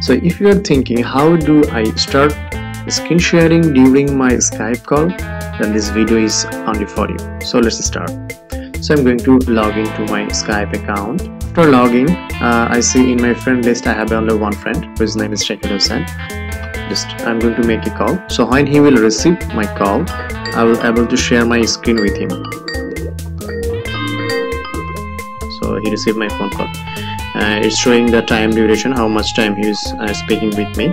so if you are thinking how do I start screen sharing during my Skype call? Then this video is only for you. So let's start. So I'm going to log into my Skype account. After logging uh, I see in my friend list I have only one friend whose name is Shakil Hussain. Just I'm going to make a call. So when he will receive my call I will able to share my screen with him. So he received my phone call uh, it's showing the time duration how much time he is uh, speaking with me.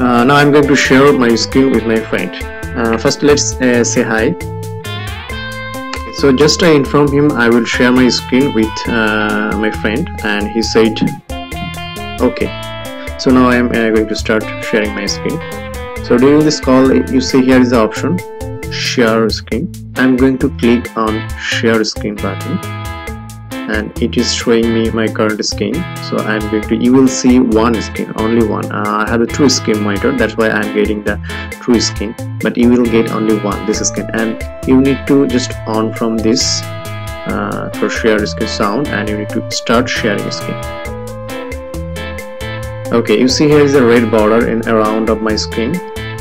Uh, now I'm going to share my screen with my friend. Uh, first let's uh, say hi. So just I inform him I will share my screen with uh, my friend and he said okay. So now I am going to start sharing my screen so during this call you see here is the option share screen. I'm going to click on share screen button and it is showing me my current skin. So I'm going to you will see one skin only one. Uh, I have a two skin monitor that's why I'm getting the two skin but you will get only one this skin. And you need to just on from this uh, for share screen sound and you need to start sharing skin. Okay you see here is a red border in around of my skin.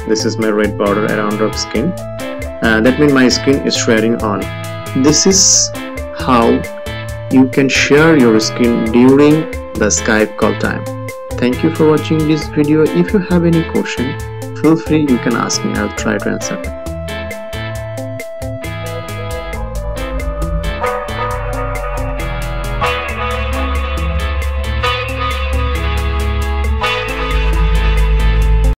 This is my red border around of skin. Uh, that means my skin is sharing on. This is how you can share your screen during the Skype call time. Thank you for watching this video. If you have any question, feel free you can ask me. I'll try to answer.